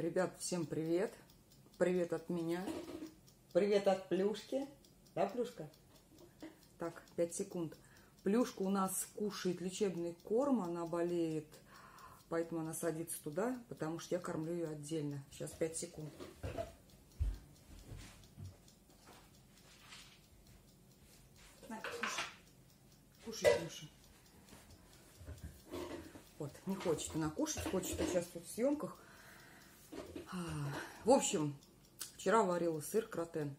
Ребят, всем привет. Привет от меня. Привет от Плюшки. Да, Плюшка? Так, 5 секунд. Плюшка у нас кушает лечебный корм, она болеет, поэтому она садится туда, потому что я кормлю ее отдельно. Сейчас 5 секунд. Кушай. Кушай, Плюша. Вот, не хочет она кушать, хочет, сейчас тут в съемках. А, в общем, вчера варила сыр кротен.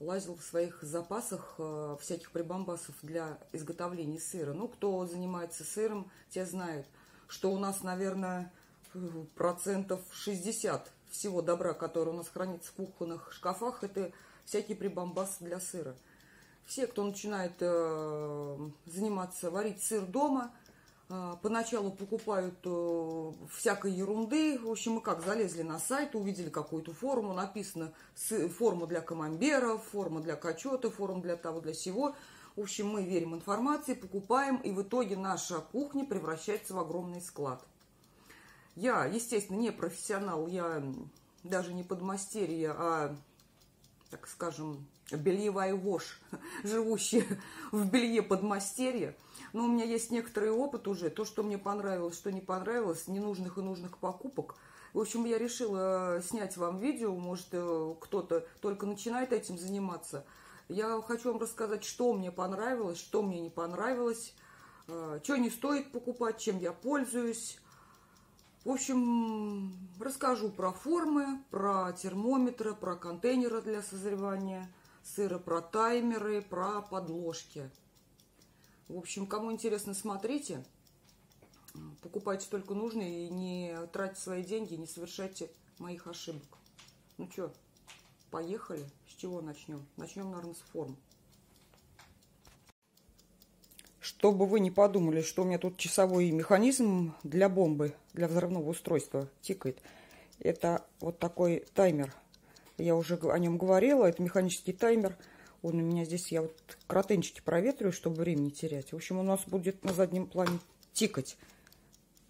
Лазил в своих запасах э, всяких прибамбасов для изготовления сыра. Ну, кто занимается сыром, те знают, что у нас, наверное, процентов 60 всего добра, которое у нас хранится в кухонных шкафах, это всякие прибамбасы для сыра. Все, кто начинает э, заниматься, варить сыр дома, поначалу покупают э, всякой ерунды. В общем, мы как залезли на сайт, увидели какую-то форму, написано форма для камамберов, форма для качета, форма для того, для всего. В общем, мы верим информации, покупаем, и в итоге наша кухня превращается в огромный склад. Я, естественно, не профессионал, я даже не подмастерье, а, так скажем, бельевая вошь, живущая в белье подмастерье. Но у меня есть некоторый опыт уже, то, что мне понравилось, что не понравилось, ненужных и нужных покупок. В общем, я решила э, снять вам видео, может, э, кто-то только начинает этим заниматься. Я хочу вам рассказать, что мне понравилось, что мне не понравилось, э, что не стоит покупать, чем я пользуюсь. В общем, расскажу про формы, про термометры, про контейнеры для созревания сыра, про таймеры, про подложки. В общем, кому интересно, смотрите. Покупайте только нужное и не тратьте свои деньги, не совершайте моих ошибок. Ну что, поехали? С чего начнем? Начнем, наверное, с форм. Чтобы вы не подумали, что у меня тут часовой механизм для бомбы, для взрывного устройства тикает. Это вот такой таймер. Я уже о нем говорила. Это механический таймер – он у меня здесь, я вот кротенчики проветриваю, чтобы время не терять. В общем, у нас будет на заднем плане тикать.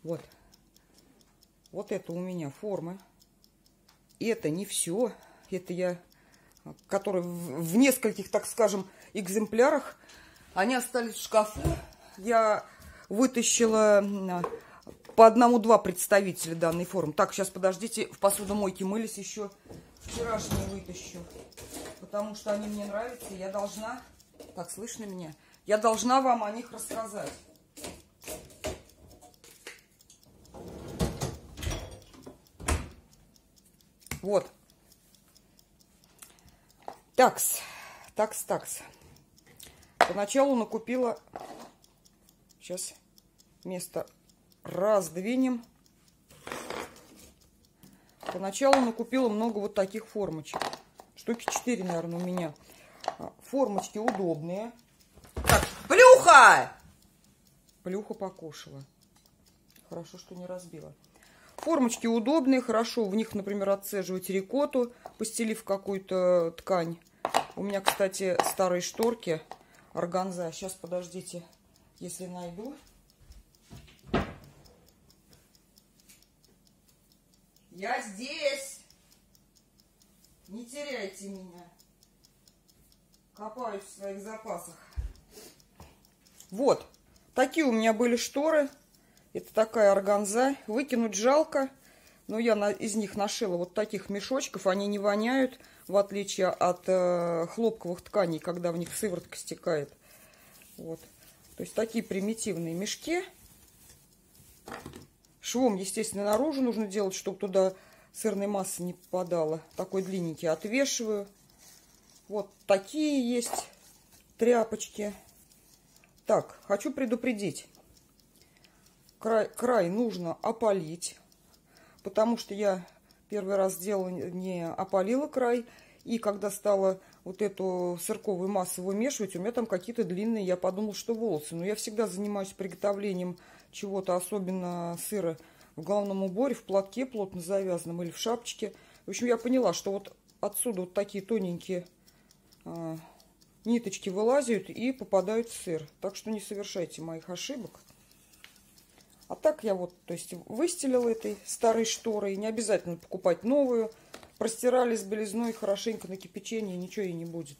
Вот. Вот это у меня формы. И это не все. Это я, которые в нескольких, так скажем, экземплярах. Они остались в шкафу. Я вытащила по одному-два представителя данной формы. Так, сейчас подождите, в посудомойке мылись еще. Вчерашние вытащу потому что они мне нравятся, я должна, так слышно меня, я должна вам о них рассказать. Вот. Такс, такс, такс. Поначалу накупила, сейчас место раздвинем. Поначалу накупила много вот таких формочек. Штуки 4, наверное, у меня. А, формочки удобные. Так, плюха! Плюха покушала. Хорошо, что не разбила. Формочки удобные, хорошо. В них, например, отцеживать рикоту, постелив какую-то ткань. У меня, кстати, старые шторки органза. Сейчас, подождите, если найду. Я здесь! Не теряйте меня. Копаюсь в своих запасах. Вот. Такие у меня были шторы. Это такая органза. Выкинуть жалко. Но я на, из них нашила вот таких мешочков. Они не воняют, в отличие от э, хлопковых тканей, когда в них сыворотка стекает. Вот. То есть такие примитивные мешки. Швом, естественно, наружу нужно делать, чтобы туда сырной массы не попадала. Такой длинненький отвешиваю. Вот такие есть тряпочки. Так, хочу предупредить. Край, край нужно опалить, потому что я первый раз делала, не опалила край. И когда стала вот эту сырковую массу вымешивать, у меня там какие-то длинные, я подумала, что волосы. Но я всегда занимаюсь приготовлением чего-то, особенно сыра в головном уборе, в платке плотно завязанном или в шапочке. В общем, я поняла, что вот отсюда вот такие тоненькие а, ниточки вылазят и попадают в сыр. Так что не совершайте моих ошибок. А так я вот, то есть, выстелила этой старой шторой. Не обязательно покупать новую. Простирали с белизной хорошенько на кипячение, ничего и не будет.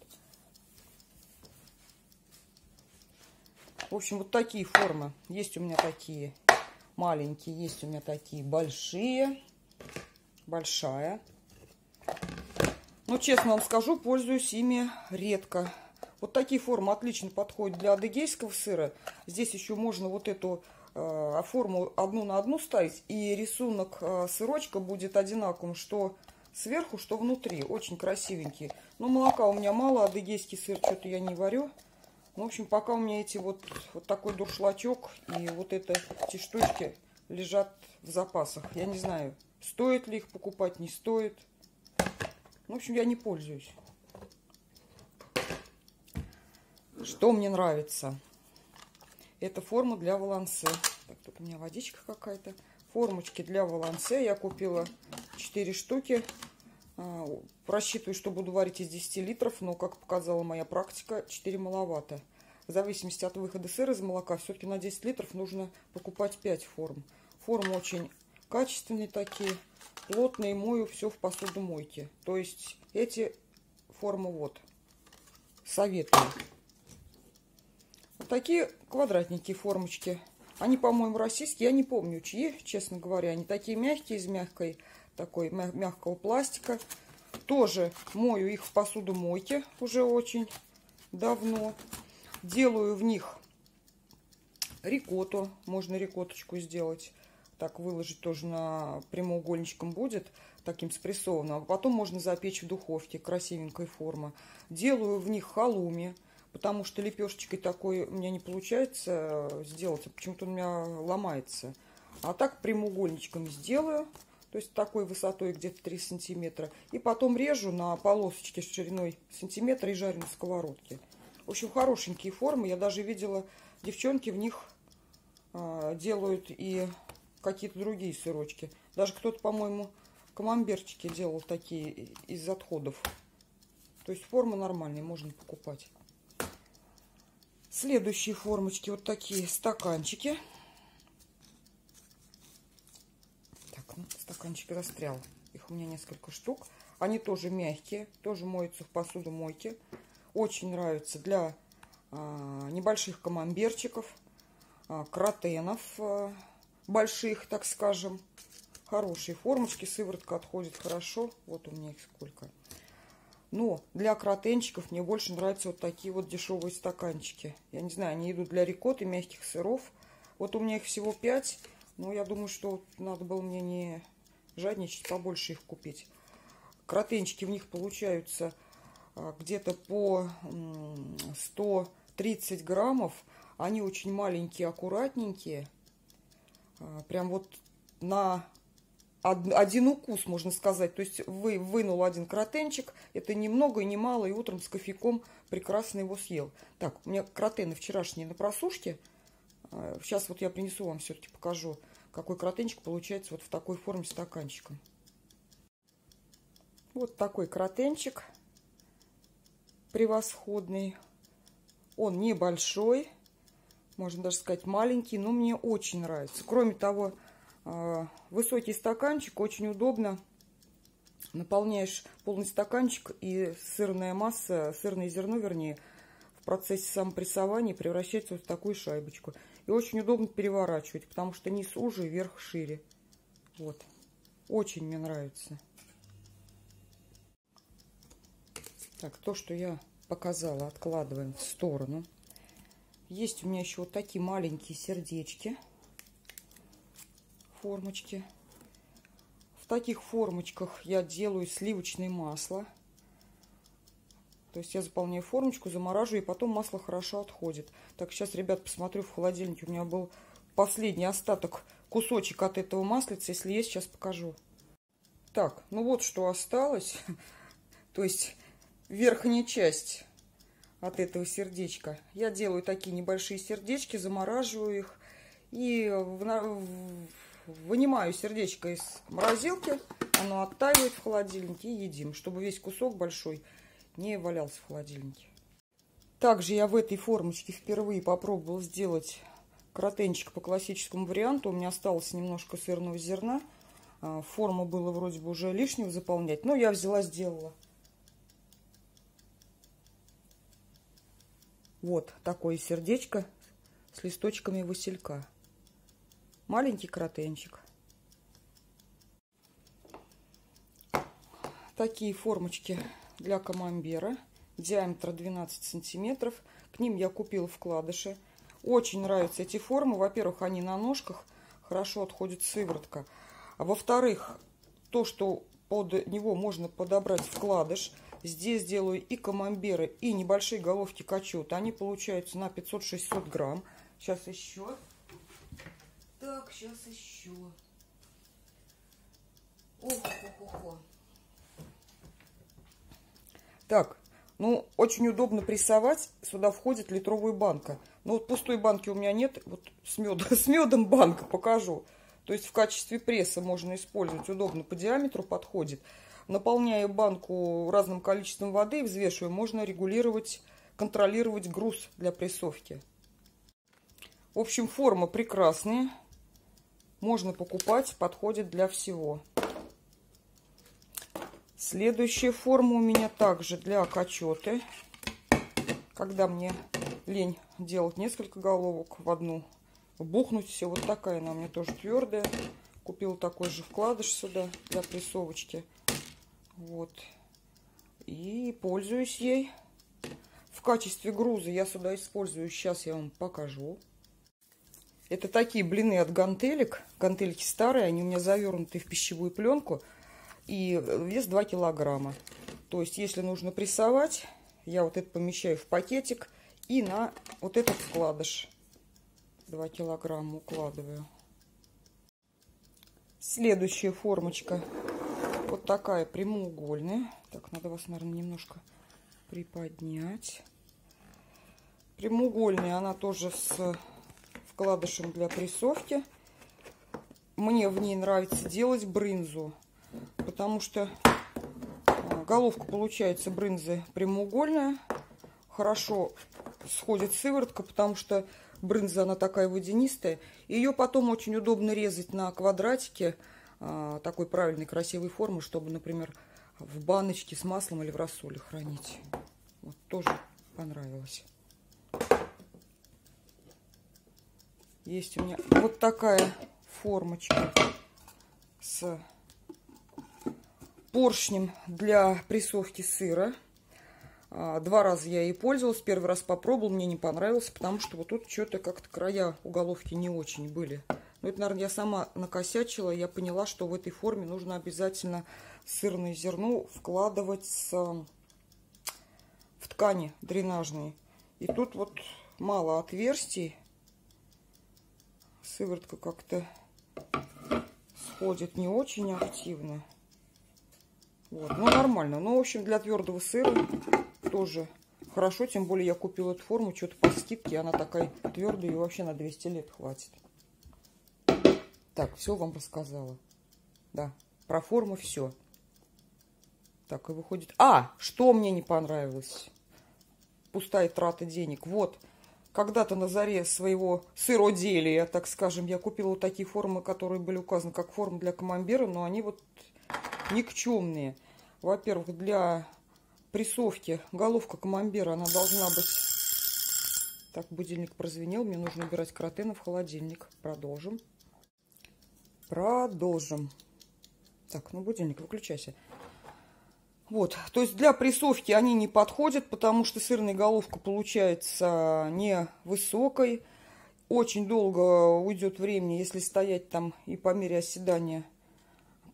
В общем, вот такие формы. Есть у меня такие маленькие, есть у меня такие большие. Большая. Но, честно вам скажу, пользуюсь ими редко. Вот такие формы отлично подходят для адыгейского сыра. Здесь еще можно вот эту э, форму одну на одну ставить. И рисунок э, сырочка будет одинаковым, что сверху, что внутри. Очень красивенький. Но молока у меня мало, адыгейский сыр что-то я не варю. В общем, пока у меня эти вот, вот такой дуршлачок и вот это, эти штучки лежат в запасах. Я не знаю, стоит ли их покупать, не стоит. В общем, я не пользуюсь. Что мне нравится? Это форма для волансе. Так, тут у меня водичка какая-то. Формочки для волансе. Я купила 4 штуки. А, рассчитываю, что буду варить из 10 литров, но, как показала моя практика, 4 маловато. В зависимости от выхода сыра из молока, все-таки на 10 литров нужно покупать 5 форм. Формы очень качественные такие, плотные, мою все в посудомойке. То есть эти формы вот, советую. Вот такие квадратненькие формочки. Они, по-моему, российские. Я не помню, чьи, честно говоря. Они такие мягкие, из мягкой, такой мягкого пластика. Тоже мою их в посудомойке уже очень давно. Делаю в них рикоту. Можно рикоточку сделать. Так выложить тоже на прямоугольничком будет. Таким спрессованным. А потом можно запечь в духовке. Красивенькой формы. Делаю в них халуми потому что лепешечкой такой у меня не получается сделать, а почему-то у меня ломается. А так прямоугольничками сделаю, то есть такой высотой где-то 3 сантиметра. И потом режу на полосочке с шириной сантиметра и жарю на сковородке. В общем, хорошенькие формы. Я даже видела, девчонки в них э, делают и какие-то другие сырочки. Даже кто-то, по-моему, камамберчики делал такие из отходов. То есть формы нормальные, можно покупать. Следующие формочки, вот такие стаканчики. Так, ну, стаканчик застрял. Их у меня несколько штук. Они тоже мягкие, тоже моются в посудомойке. Очень нравятся для а, небольших камамберчиков, а, кротенов а, больших, так скажем. Хорошие формочки, сыворотка отходит хорошо. Вот у меня их сколько. Но для кротенчиков мне больше нравятся вот такие вот дешевые стаканчики. Я не знаю, они идут для рикотты, мягких сыров. Вот у меня их всего 5. Но я думаю, что надо было мне не жадничать, побольше их купить. Кротенчики в них получаются а, где-то по 130 граммов. Они очень маленькие, аккуратненькие. А, прям вот на один укус, можно сказать. То есть вы вынул один кротенчик, это ни много ни мало, и утром с кофейком прекрасно его съел. Так, у меня кротены вчерашние на просушке. Сейчас вот я принесу вам все-таки покажу, какой кротенчик получается вот в такой форме стаканчиком. Вот такой кротенчик превосходный. Он небольшой, можно даже сказать маленький, но мне очень нравится. Кроме того, а, высокий стаканчик, очень удобно. Наполняешь полный стаканчик, и сырная масса, сырное зерно, вернее, в процессе самопрессования превращается вот в такую шайбочку. И очень удобно переворачивать, потому что низ уже, верх шире. Вот. Очень мне нравится. Так, то, что я показала, откладываем в сторону. Есть у меня еще вот такие маленькие сердечки формочки. В таких формочках я делаю сливочное масло. То есть я заполняю формочку, замораживаю, и потом масло хорошо отходит. Так, сейчас, ребят, посмотрю в холодильнике. У меня был последний остаток, кусочек от этого маслица. Если есть, сейчас покажу. Так, ну вот что осталось. То есть верхняя часть от этого сердечка. Я делаю такие небольшие сердечки, замораживаю их. И вынимаю сердечко из морозилки, оно оттаивает в холодильнике и едим, чтобы весь кусок большой не валялся в холодильнике. Также я в этой формочке впервые попробовала сделать кротенчик по классическому варианту. У меня осталось немножко сырного зерна. А, форму было вроде бы уже лишнего заполнять, но я взяла, сделала. Вот такое сердечко с листочками василька. Маленький кротенчик. Такие формочки для камамбера. Диаметра 12 сантиметров. К ним я купила вкладыши. Очень нравятся эти формы. Во-первых, они на ножках. Хорошо отходит сыворотка. А во-вторых, то, что под него можно подобрать вкладыш. Здесь делаю и камамберы, и небольшие головки качут. Они получаются на 500-600 грамм. Сейчас еще. Так, сейчас еще. Ох, ох, ох, ох. Так, ну, очень удобно прессовать. Сюда входит литровая банка. Но вот пустой банки у меня нет. Вот с, мед, с медом банка покажу. То есть в качестве пресса можно использовать. Удобно по диаметру подходит. Наполняя банку разным количеством воды и взвешивая, можно регулировать, контролировать груз для прессовки. В общем, форма прекрасная. Можно покупать, подходит для всего. Следующая форма у меня также для качеты. Когда мне лень делать несколько головок в одну, бухнуть все. Вот такая она у меня тоже твердая. Купила такой же вкладыш сюда для прессовочки. Вот. И пользуюсь ей. В качестве груза я сюда использую, сейчас я вам покажу. Это такие блины от гантелек. Гантельки старые, они у меня завернуты в пищевую пленку. И вес 2 килограмма. То есть, если нужно прессовать, я вот это помещаю в пакетик и на вот этот вкладыш 2 килограмма укладываю. Следующая формочка вот такая прямоугольная. Так, надо вас, наверное, немножко приподнять. Прямоугольная, она тоже с вкладышем для прессовки. Мне в ней нравится делать брынзу, потому что а, головка получается брынзы прямоугольная. Хорошо сходит сыворотка, потому что брынза, она такая водянистая. Ее потом очень удобно резать на квадратике а, такой правильной, красивой формы, чтобы, например, в баночке с маслом или в рассоле хранить. Вот тоже понравилось. Есть у меня вот такая формочка с поршнем для прессовки сыра. А, два раза я ей пользовалась. Первый раз попробовал, мне не понравился, потому что вот тут что-то как-то края уголовки не очень были. Но это, наверное, я сама накосячила. Я поняла, что в этой форме нужно обязательно сырное зерно вкладывать с, в ткани дренажные. И тут вот мало отверстий. Сыворотка как-то сходит не очень активно. Вот, ну нормально. Ну, в общем, для твердого сыра тоже хорошо. Тем более я купила эту форму, что-то по скидке. Она такая твердая и вообще на 200 лет хватит. Так, все вам рассказала. Да, про форму все. Так, и выходит... А, что мне не понравилось? Пустая трата денег. Вот, когда-то на заре своего сыроделия, так скажем, я купила вот такие формы, которые были указаны как формы для камамбера, но они вот никчемные. Во-первых, для прессовки головка камамбера, она должна быть... Так, будильник прозвенел, мне нужно убирать кротена в холодильник. Продолжим. Продолжим. Так, ну будильник, выключайся. Вот, то есть для прессовки они не подходят, потому что сырная головка получается не высокой. Очень долго уйдет времени, если стоять там и по мере оседания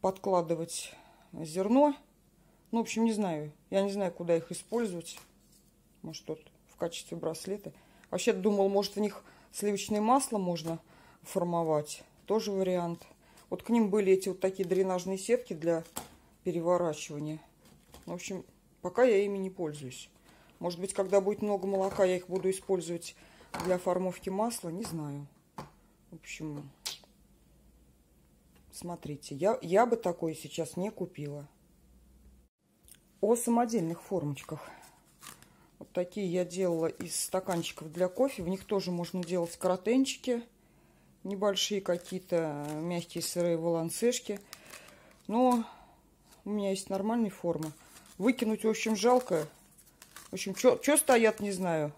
подкладывать зерно. Ну, в общем, не знаю. Я не знаю, куда их использовать. Может, тут в качестве браслета. Вообще думал, может, в них сливочное масло можно формовать. Тоже вариант. Вот к ним были эти вот такие дренажные сетки для переворачивания. В общем, пока я ими не пользуюсь. Может быть, когда будет много молока, я их буду использовать для формовки масла, не знаю. В общем, смотрите, я, я бы такое сейчас не купила. О самодельных формочках. Вот такие я делала из стаканчиков для кофе. В них тоже можно делать каратенчики. Небольшие какие-то мягкие сырые волонцешки. Но у меня есть нормальная форма. Выкинуть, в общем, жалко. В общем, что стоят, не знаю.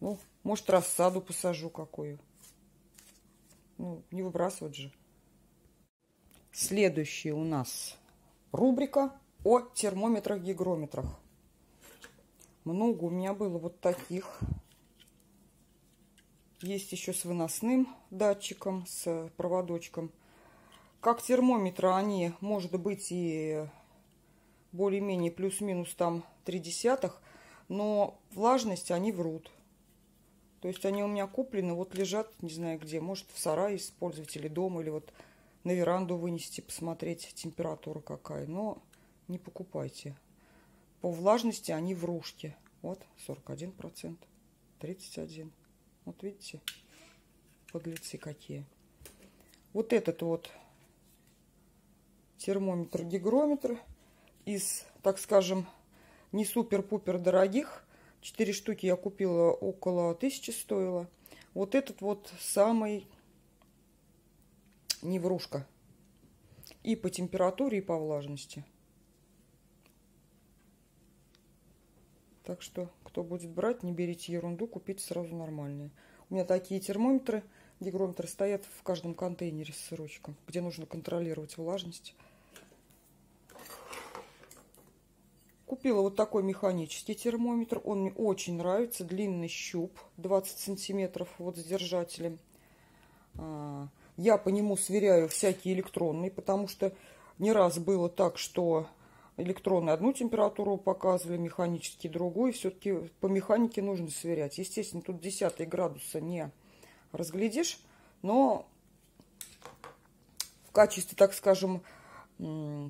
Ну, может, рассаду посажу какую. Ну, не выбрасывать же. Следующая у нас рубрика о термометрах-гигрометрах. Много у меня было вот таких. Есть еще с выносным датчиком, с проводочком. Как термометры они, может быть, и более-менее плюс-минус там 3 десятых, но влажность они врут. То есть они у меня куплены, вот лежат, не знаю где, может в сарае использовать или дома, или вот на веранду вынести, посмотреть температура какая. Но не покупайте. По влажности они врушки. Вот 41%, 31%. Вот видите, подлецы какие. Вот этот вот термометр-гигрометр из, так скажем, не супер-пупер дорогих. Четыре штуки я купила около тысячи стоило. Вот этот вот самый неврушка. И по температуре, и по влажности. Так что, кто будет брать, не берите ерунду, купите сразу нормальные. У меня такие термометры, гигрометры стоят в каждом контейнере с сырочком, где нужно контролировать влажность. Купила вот такой механический термометр. Он мне очень нравится. Длинный щуп, 20 сантиметров, вот с держателем. Я по нему сверяю всякие электронные, потому что не раз было так, что электронные одну температуру показывали, механические другую. Все-таки по механике нужно сверять. Естественно, тут десятые градуса не разглядишь, но в качестве, так скажем,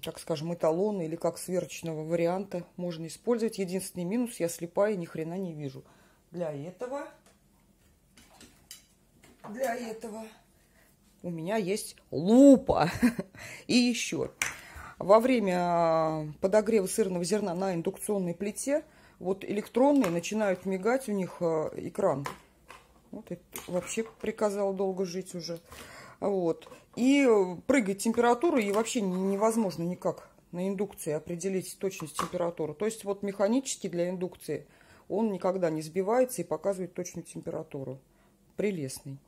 так скажем, эталона или как сверочного варианта можно использовать. Единственный минус, я слепая ни хрена не вижу. Для этого, для этого у меня есть лупа. И еще во время подогрева сырного зерна на индукционной плите вот электронные начинают мигать у них э, экран. Вот это вообще приказал долго жить уже. Вот. И прыгать температуру и вообще невозможно никак на индукции определить точность температуры. То есть вот механически для индукции он никогда не сбивается и показывает точную температуру. Прелестный.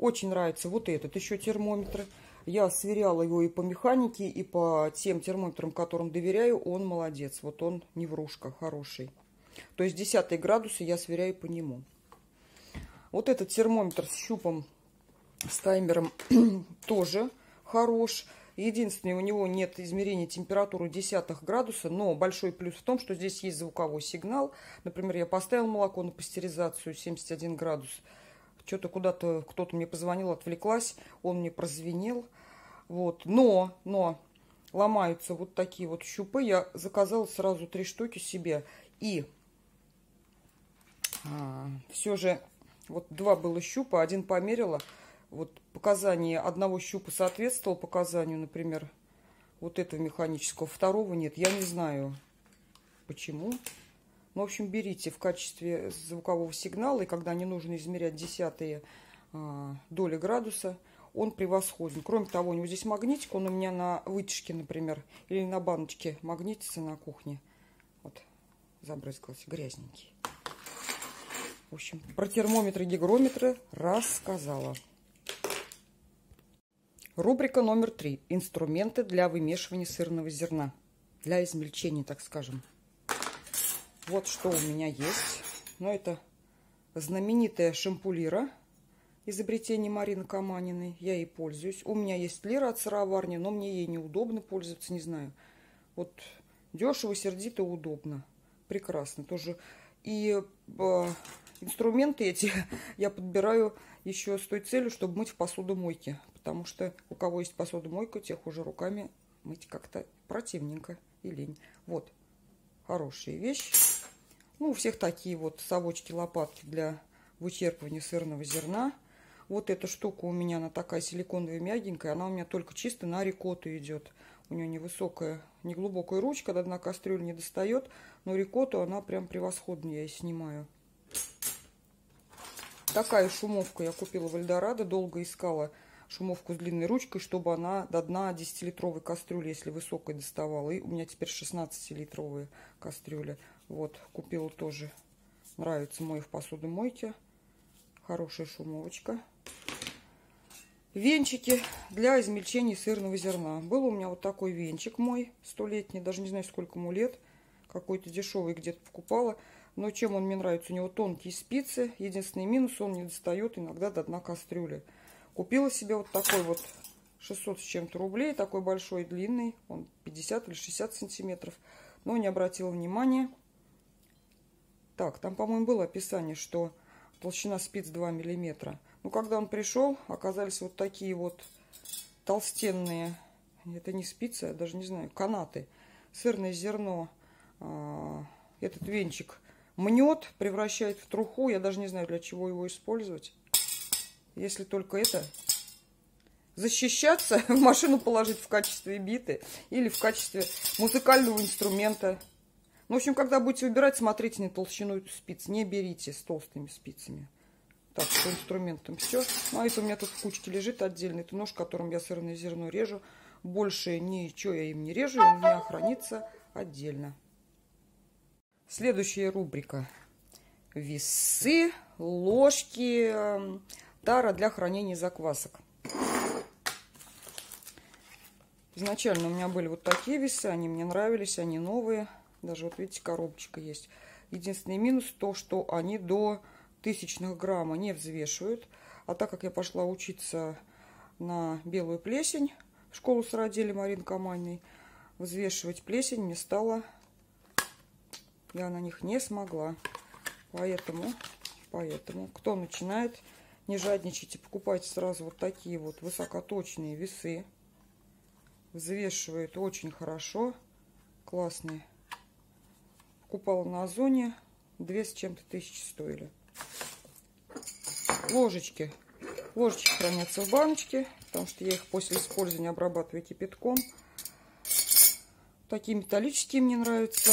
Очень нравится вот этот еще термометр. Я сверяла его и по механике, и по тем термометрам, которым доверяю. Он молодец. Вот он не врушка, хороший. То есть 10 градусы я сверяю по нему. Вот этот термометр с щупом, с таймером тоже хорош. Единственное, у него нет измерения температуры десятых градуса, но большой плюс в том, что здесь есть звуковой сигнал. Например, я поставил молоко на пастеризацию 71 градус что-то куда-то кто-то мне позвонил, отвлеклась, он мне прозвенел. Вот. Но, но ломаются вот такие вот щупы. Я заказала сразу три штуки себе. И а, все же вот два было щупа, один померила. Вот показание одного щупа соответствовало показанию, например, вот этого механического, второго нет. Я не знаю, почему. Ну, в общем, берите в качестве звукового сигнала, и когда не нужно измерять десятые а, доли градуса, он превосходен. Кроме того, у него здесь магнитик, он у меня на вытяжке, например, или на баночке магнитится на кухне. Вот, забрызгался, грязненький. В общем, про термометры и гигрометры рассказала. Рубрика номер три. Инструменты для вымешивания сырного зерна. Для измельчения, так скажем. Вот что у меня есть. Но ну, это знаменитая шампулира изобретение Марины Каманиной. Я ей пользуюсь. У меня есть лира от сыроварни, но мне ей неудобно пользоваться, не знаю. Вот дешево, сердито, удобно. Прекрасно. Тоже. И э, инструменты эти я подбираю еще с той целью, чтобы мыть в посудомойке. Потому что у кого есть посудомойка, тех уже руками мыть как-то противненько и лень. Вот. Хорошая вещь. Ну, у всех такие вот совочки, лопатки для вычерпывания сырного зерна. Вот эта штука у меня, она такая силиконовая, мягенькая. Она у меня только чисто на рикотту идет. У нее невысокая, неглубокая ручка, до дна кастрюли не достает. Но рикотту она прям превосходная, я и снимаю. Такая шумовка я купила в Эльдорадо. Долго искала шумовку с длинной ручкой, чтобы она до дна 10-литровой кастрюли, если высокой доставала. И у меня теперь 16-литровые кастрюли. Вот, купила тоже. Нравится мой в посудомойке. Хорошая шумовочка. Венчики для измельчения сырного зерна. Был у меня вот такой венчик мой, столетний, даже не знаю, сколько ему лет. Какой-то дешевый где-то покупала. Но чем он мне нравится? У него тонкие спицы. Единственный минус, он не достает иногда до дна кастрюли. Купила себе вот такой вот 600 с чем-то рублей. Такой большой, длинный. Он 50 или 60 сантиметров. Но не обратила внимания. Так, там, по-моему, было описание, что толщина спиц 2 миллиметра. Но когда он пришел, оказались вот такие вот толстенные, это не спицы, я даже не знаю, канаты. Сырное зерно, а, этот венчик мнет, превращает в труху. Я даже не знаю, для чего его использовать. Если только это защищаться, в машину положить в качестве биты или в качестве музыкального инструмента. Ну, в общем, когда будете выбирать, смотрите на толщину спиц. Не берите с толстыми спицами. Так, по инструментам все. Ну, а это у меня тут в кучке лежит отдельный. Это нож, которым я сырное зерно режу. Больше ничего я им не режу. У меня хранится отдельно. Следующая рубрика. Весы, ложки, эм, тара для хранения заквасок. Изначально у меня были вот такие весы. Они мне нравились, они новые. Даже вот видите, коробочка есть. Единственный минус то, что они до тысячных грамма не взвешивают. А так как я пошла учиться на белую плесень в школу с родили Марин Каманной, взвешивать плесень не стало. Я на них не смогла. Поэтому, поэтому, кто начинает, не жадничайте, покупайте сразу вот такие вот высокоточные весы. Взвешивает очень хорошо. Классные. Покупала на Озоне. Две с чем-то тысячи стоили ложечки. Ложечки хранятся в баночке, потому что я их после использования обрабатываю кипятком. Такие металлические мне нравятся.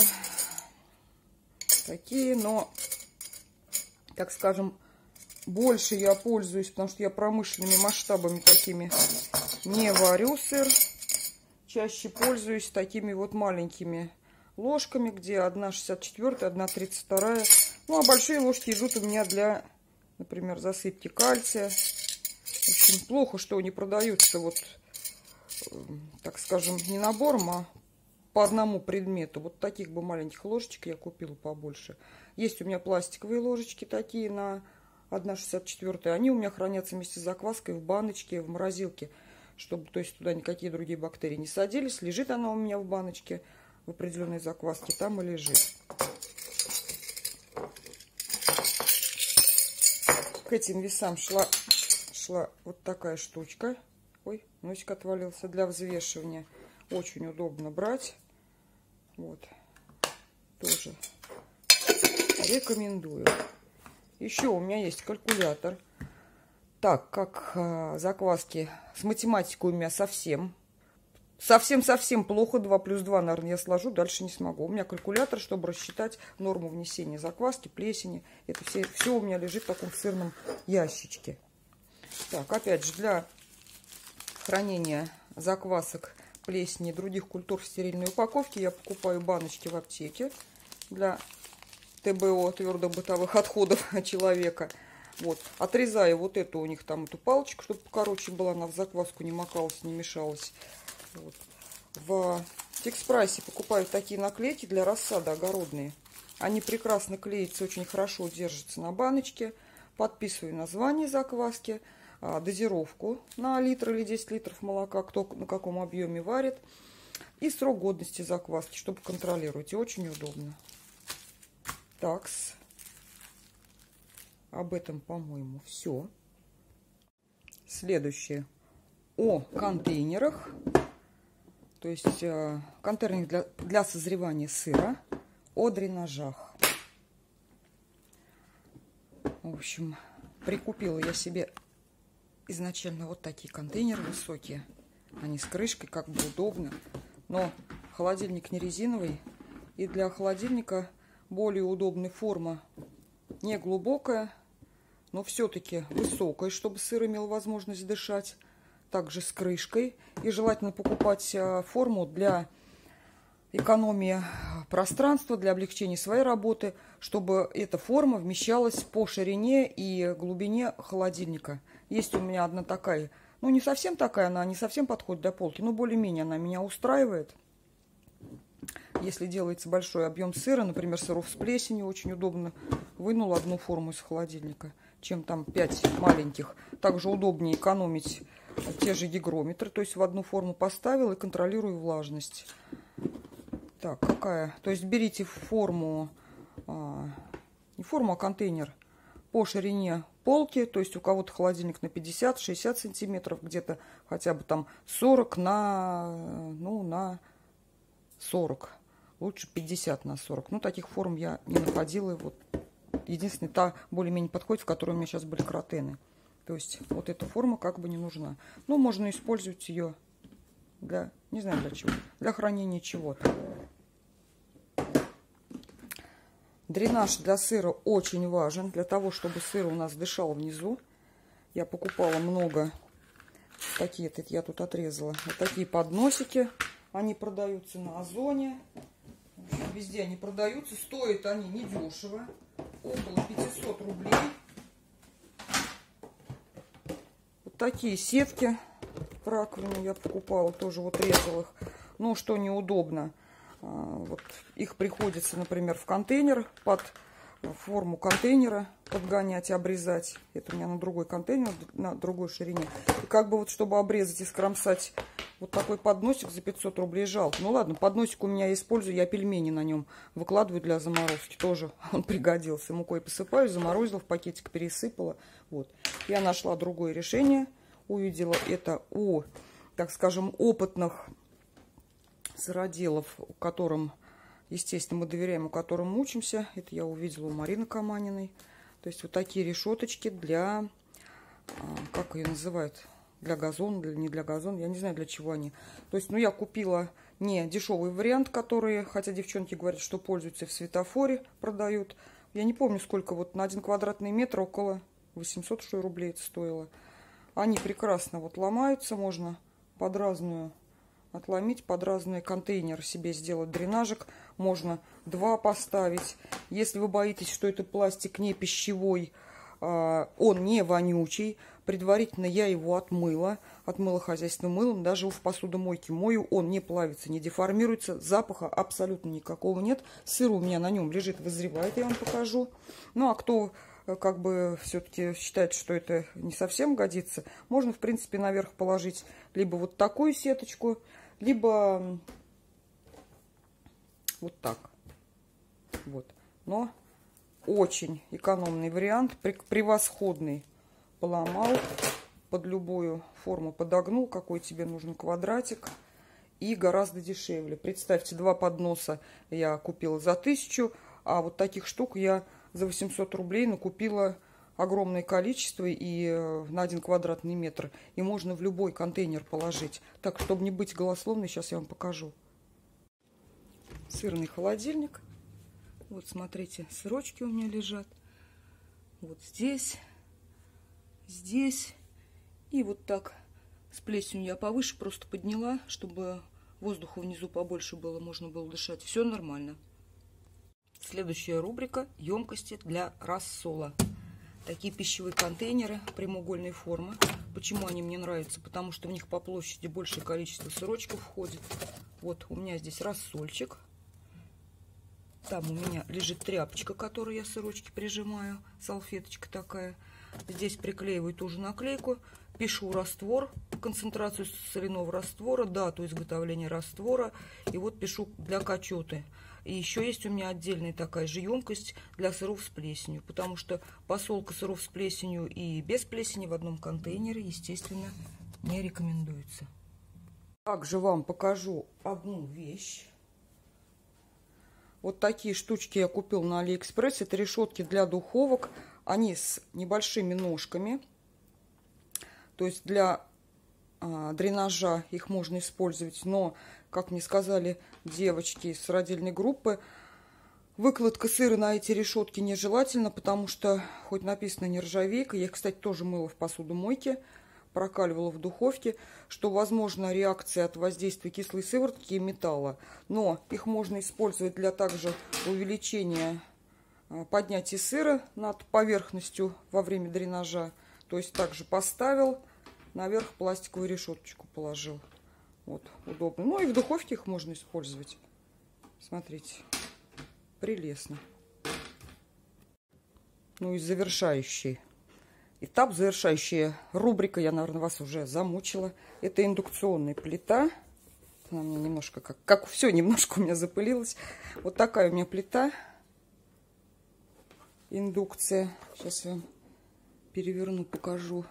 Такие, но, так скажем, больше я пользуюсь, потому что я промышленными масштабами такими не варю сыр. Чаще пользуюсь такими вот маленькими ложками, где 1,64, 1,32. Ну, а большие ложки идут у меня для например, засыпки кальция. В общем, плохо, что они продаются вот, эм, так скажем, не набором, а по одному предмету. Вот таких бы маленьких ложечек я купила побольше. Есть у меня пластиковые ложечки такие на 1,64. Они у меня хранятся вместе с закваской в баночке, в морозилке, чтобы то есть туда никакие другие бактерии не садились. Лежит она у меня в баночке в определенной закваске, там и лежит. к этим весам шла, шла вот такая штучка. Ой, носик отвалился. Для взвешивания очень удобно брать. Вот. Тоже рекомендую. Еще у меня есть калькулятор. Так, как э, закваски с математикой у меня совсем совсем-совсем плохо. 2 плюс 2, наверное, я сложу, дальше не смогу. У меня калькулятор, чтобы рассчитать норму внесения закваски, плесени. Это все, все у меня лежит в таком сырном ящичке. Так, опять же, для хранения заквасок, плесени других культур в стерильной упаковке я покупаю баночки в аптеке для ТБО, твердых бытовых отходов человека. Вот, отрезаю вот эту у них там эту палочку, чтобы покороче была, она в закваску не макалась, не мешалась. Вот. В фикс-прайсе покупаю такие наклейки для рассады огородные. Они прекрасно клеятся, очень хорошо держатся на баночке. Подписываю название закваски, а, дозировку на литр или 10 литров молока, кто на каком объеме варит. И срок годности закваски, чтобы контролировать. И очень удобно. Такс. Об этом, по-моему, все. Следующее. О контейнерах то есть э, контейнер для, для созревания сыра, о дренажах. В общем, прикупила я себе изначально вот такие контейнеры высокие. Они с крышкой, как бы удобно. Но холодильник не резиновый. И для холодильника более удобная форма. Не глубокая, но все-таки высокая, чтобы сыр имел возможность дышать. Также с крышкой. И желательно покупать а, форму для экономии пространства, для облегчения своей работы, чтобы эта форма вмещалась по ширине и глубине холодильника. Есть у меня одна такая, ну не совсем такая, она не совсем подходит для полки, но более-менее она меня устраивает. Если делается большой объем сыра, например, сыров с плесенью, очень удобно. Вынул одну форму из холодильника, чем там 5 маленьких. Также удобнее экономить те же гигрометры, то есть в одну форму поставил и контролирую влажность. Так, какая? То есть берите форму, а, не форму, а контейнер по ширине полки, то есть у кого-то холодильник на 50-60 сантиметров, где-то хотя бы там 40 на, ну, на 40. Лучше 50 на 40. Ну, таких форм я не находила. Вот единственная та более-менее подходит, в которой у меня сейчас были кротены. То есть вот эта форма как бы не нужна. Ну, можно использовать ее для, не знаю для чего, для хранения чего-то. Дренаж для сыра очень важен, для того, чтобы сыр у нас дышал внизу. Я покупала много, такие я тут отрезала, вот такие подносики. Они продаются на Озоне, везде они продаются. Стоят они недешево, около 500 рублей. Вот такие сетки раковину я покупала, тоже вот резала их. Но что неудобно – а, вот их приходится, например, в контейнер под форму контейнера подгонять и обрезать. Это у меня на другой контейнер, на другой ширине. И как бы вот, чтобы обрезать и скромсать вот такой подносик за 500 рублей жалко. Ну ладно, подносик у меня использую, я пельмени на нем выкладываю для заморозки. Тоже он пригодился. Мукой посыпаю, заморозила, в пакетик пересыпала. Вот. Я нашла другое решение. Увидела это у, так скажем, опытных сыроделов, которым, естественно, мы доверяем, у которым учимся. Это я увидела у Марины Каманиной. То есть вот такие решеточки для, а, как ее называют, для газона, для, не для газона, я не знаю, для чего они. То есть, ну, я купила не дешевый вариант, который, хотя девчонки говорят, что пользуются в светофоре, продают. Я не помню, сколько, вот на один квадратный метр около 800 что рублей это стоило. Они прекрасно вот ломаются, можно под разную отломить под разные контейнеры себе сделать дренажик. Можно два поставить. Если вы боитесь, что это пластик не пищевой, а, он не вонючий, предварительно я его отмыла, отмыла хозяйственным мылом, даже в посудомойке мою, он не плавится, не деформируется, запаха абсолютно никакого нет. Сыр у меня на нем лежит, вызревает, я вам покажу. Ну, а кто э, как бы все-таки считает, что это не совсем годится, можно, в принципе, наверх положить либо вот такую сеточку, либо вот так. Вот. Но очень экономный вариант, превосходный. Поломал, под любую форму подогнул, какой тебе нужен квадратик. И гораздо дешевле. Представьте, два подноса я купила за тысячу, а вот таких штук я за 800 рублей накупила огромное количество и э, на один квадратный метр. И можно в любой контейнер положить. Так, чтобы не быть голословной, сейчас я вам покажу. Сырный холодильник. Вот, смотрите, сырочки у меня лежат. Вот здесь, здесь. И вот так с плесенью я повыше просто подняла, чтобы воздуха внизу побольше было, можно было дышать. Все нормально. Следующая рубрика – емкости для рассола такие пищевые контейнеры прямоугольной формы. Почему они мне нравятся? Потому что в них по площади большее количество сырочков входит. Вот у меня здесь рассольчик. Там у меня лежит тряпочка, которую я сырочки прижимаю. Салфеточка такая. Здесь приклеиваю ту же наклейку. Пишу раствор, концентрацию соляного раствора, дату изготовления раствора. И вот пишу для качеты. И еще есть у меня отдельная такая же емкость для сыров с плесенью, потому что посолка сыров с плесенью и без плесени в одном контейнере, естественно, не рекомендуется. Также вам покажу одну вещь. Вот такие штучки я купил на Алиэкспресс. Это решетки для духовок. Они с небольшими ножками. То есть для а, дренажа их можно использовать. Но, как мне сказали девочки с сыродельной группы, выкладка сыра на эти решетки нежелательно, потому что, хоть написано нержавейка, я их, кстати, тоже мыла в посудомойке, прокаливала в духовке, что возможно реакция от воздействия кислой сыворотки и металла. Но их можно использовать для также увеличения а, поднятия сыра над поверхностью во время дренажа. То есть также поставил, наверх пластиковую решеточку положил. Вот, удобно. Ну и в духовке их можно использовать. Смотрите, прелестно. Ну и завершающий этап, завершающая рубрика, я, наверное, вас уже замучила. Это индукционная плита. Она меня немножко, как, как все, немножко у меня запылилось. Вот такая у меня плита. Индукция. Сейчас я вам переверну, покажу.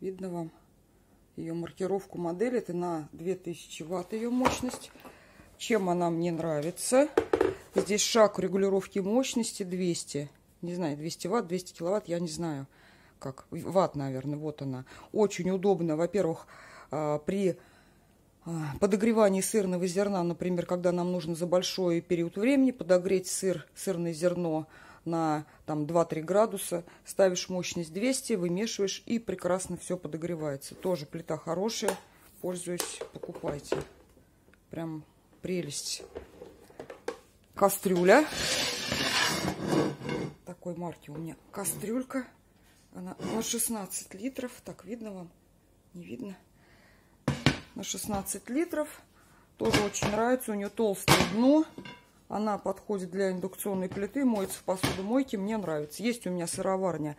Видно вам ее маркировку модели. Это на 2000 ватт ее мощность. Чем она мне нравится? Здесь шаг регулировки мощности 200. Не знаю, 200 ватт, 200 киловатт, я не знаю. Как? Ватт, наверное, вот она. Очень удобно, во-первых, а, при а, подогревании сырного зерна, например, когда нам нужно за большой период времени подогреть сыр, сырное зерно на там 2-3 градуса, ставишь мощность 200, вымешиваешь и прекрасно все подогревается. Тоже плита хорошая, пользуюсь, покупайте. Прям прелесть. Кастрюля. Такой марки у меня кастрюлька. Она на 16 литров. Так, видно вам? Не видно? На 16 литров. Тоже очень нравится. У нее толстое дно. Она подходит для индукционной плиты, моется в посудомойке, мне нравится. Есть у меня сыроварня.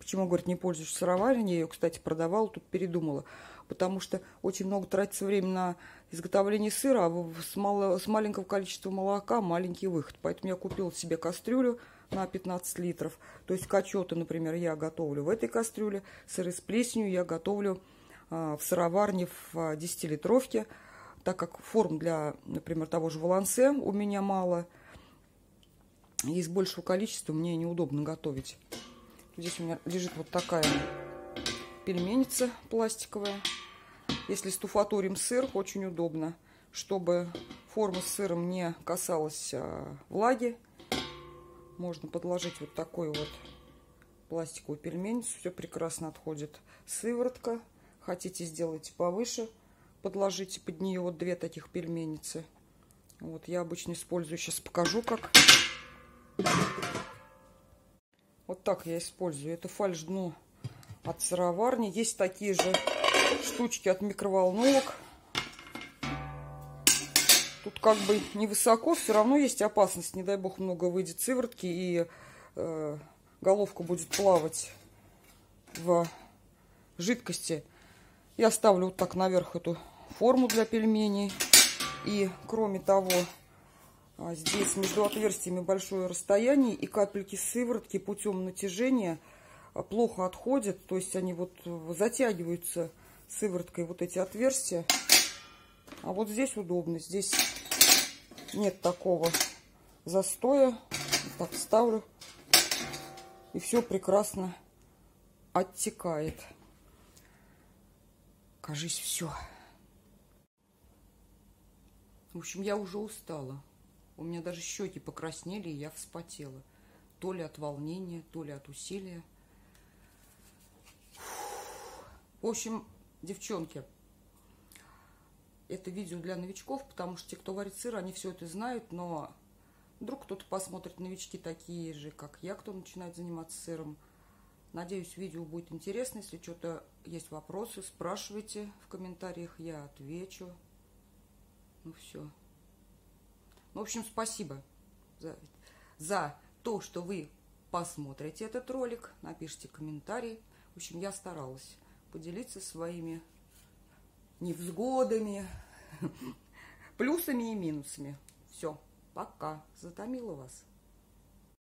Почему, говорит, не пользуюсь сыроварней? Я ее, кстати, продавала, тут передумала. Потому что очень много тратится время на изготовление сыра, а с, мало, с маленького количества молока маленький выход. Поэтому я купила себе кастрюлю на 15 литров. То есть качеты, например, я готовлю в этой кастрюле. Сыры с плесенью я готовлю а, в сыроварне в 10-литровке так как форм для, например, того же валансе у меня мало, есть большего количества, мне неудобно готовить. Здесь у меня лежит вот такая пельменица пластиковая. Если стуфаторим сыр, очень удобно, чтобы форма с сыром не касалась а, влаги. Можно подложить вот такой вот пластиковую пельменницу, все прекрасно отходит. Сыворотка, хотите сделать повыше – подложите под нее вот две таких пельменицы. Вот я обычно использую, сейчас покажу как. Вот так я использую. Это фальш дно от сыроварни. Есть такие же штучки от микроволновок. Как бы невысоко, все равно есть опасность. Не дай бог много выйдет сыворотки и э, головка будет плавать в жидкости. Я ставлю вот так наверх эту форму для пельменей. И кроме того, а, здесь между отверстиями большое расстояние, и капельки сыворотки путем натяжения а, плохо отходят. То есть они вот затягиваются сывороткой вот эти отверстия. А вот здесь удобно. Здесь нет такого застоя. Так ставлю. И все прекрасно оттекает. Кажись, все. В общем, я уже устала. У меня даже щеки покраснели, и я вспотела. То ли от волнения, то ли от усилия. В общем, девчонки, это видео для новичков, потому что те, кто варит сыр, они все это знают, но вдруг кто-то посмотрит, новички такие же, как я, кто начинает заниматься сыром. Надеюсь, видео будет интересно. Если что-то есть вопросы, спрашивайте в комментариях, я отвечу. Ну все. В общем, спасибо за, за то, что вы посмотрите этот ролик, напишите комментарий. В общем, я старалась поделиться своими невзгодами, плюсами и минусами. Все, пока. Затомила вас.